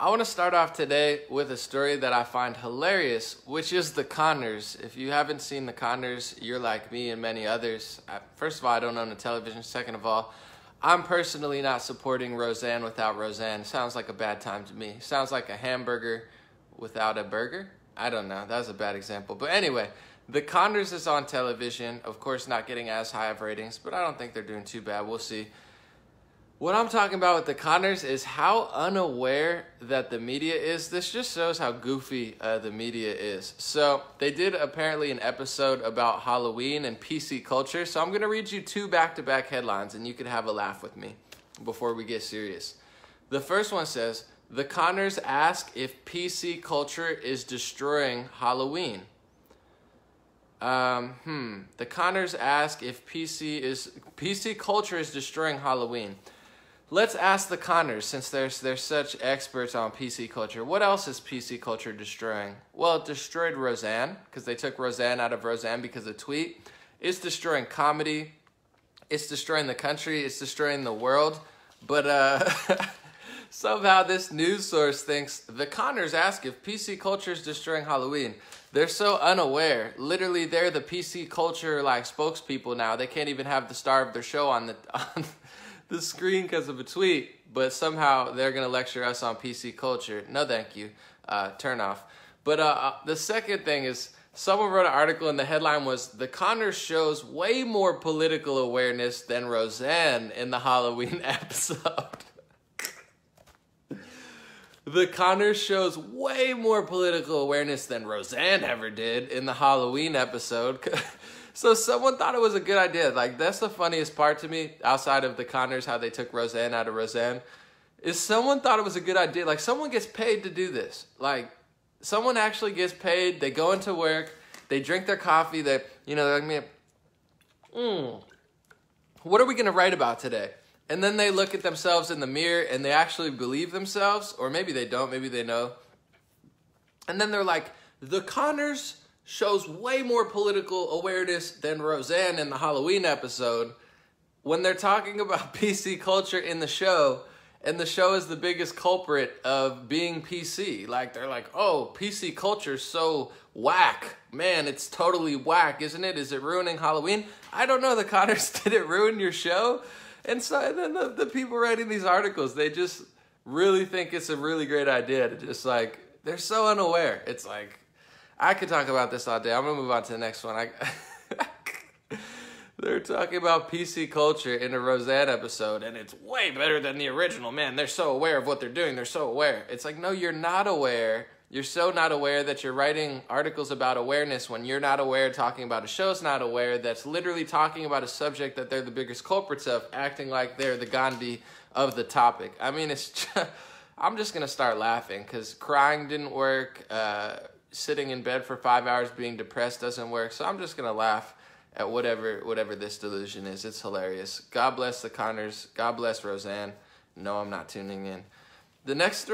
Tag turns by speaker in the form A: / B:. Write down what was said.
A: I want to start off today with a story that I find hilarious, which is the Conners. If you haven't seen the Conners, you're like me and many others. First of all, I don't own a television. Second of all, I'm personally not supporting Roseanne without Roseanne. Sounds like a bad time to me. Sounds like a hamburger without a burger. I don't know. That was a bad example. But anyway, the Conners is on television. Of course, not getting as high of ratings, but I don't think they're doing too bad. We'll see. What I'm talking about with the Conners is how unaware that the media is. This just shows how goofy uh, the media is. So, they did apparently an episode about Halloween and PC culture. So, I'm going to read you two back to back headlines and you can have a laugh with me before we get serious. The first one says The Conners ask if PC culture is destroying Halloween. Um, hmm. The Conners ask if PC is PC culture is destroying Halloween. Let's ask the Conners, since they're, they're such experts on PC culture. What else is PC culture destroying? Well, it destroyed Roseanne, because they took Roseanne out of Roseanne because of tweet. It's destroying comedy. It's destroying the country. It's destroying the world. But uh, somehow this news source thinks the Conners ask if PC culture is destroying Halloween. They're so unaware. Literally, they're the PC culture like spokespeople now. They can't even have the star of their show on the on the screen because of a tweet, but somehow they're going to lecture us on PC culture. No, thank you. Uh, turn off. But uh, uh, the second thing is someone wrote an article and the headline was The Conners shows way more political awareness than Roseanne in the Halloween episode. The Conners shows way more political awareness than Roseanne ever did in the Halloween episode. So someone thought it was a good idea. Like that's the funniest part to me, outside of the Conners, how they took Roseanne out of Roseanne, is someone thought it was a good idea. Like someone gets paid to do this. Like someone actually gets paid. They go into work. They drink their coffee. They, you know, they're like, mm, what are we gonna write about today? And then they look at themselves in the mirror and they actually believe themselves, or maybe they don't. Maybe they know. And then they're like, the Conners shows way more political awareness than Roseanne in the Halloween episode when they're talking about PC culture in the show and the show is the biggest culprit of being PC. Like they're like, "Oh, PC culture's so whack. Man, it's totally whack, isn't it? Is it ruining Halloween?" I don't know. The Conners did it ruin your show? And so and then the, the people writing these articles, they just really think it's a really great idea to just like they're so unaware. It's like I could talk about this all day. I'm gonna move on to the next one. I, they're talking about PC culture in a Roseanne episode, and it's way better than the original. Man, they're so aware of what they're doing. They're so aware. It's like, no, you're not aware. You're so not aware that you're writing articles about awareness when you're not aware, talking about a show's not aware, that's literally talking about a subject that they're the biggest culprits of, acting like they're the Gandhi of the topic. I mean, it's. Just, I'm just gonna start laughing because crying didn't work. Uh, sitting in bed for five hours being depressed doesn't work. So I'm just gonna laugh at whatever whatever this delusion is. It's hilarious. God bless the Conners. God bless Roseanne. No, I'm not tuning in. The next story.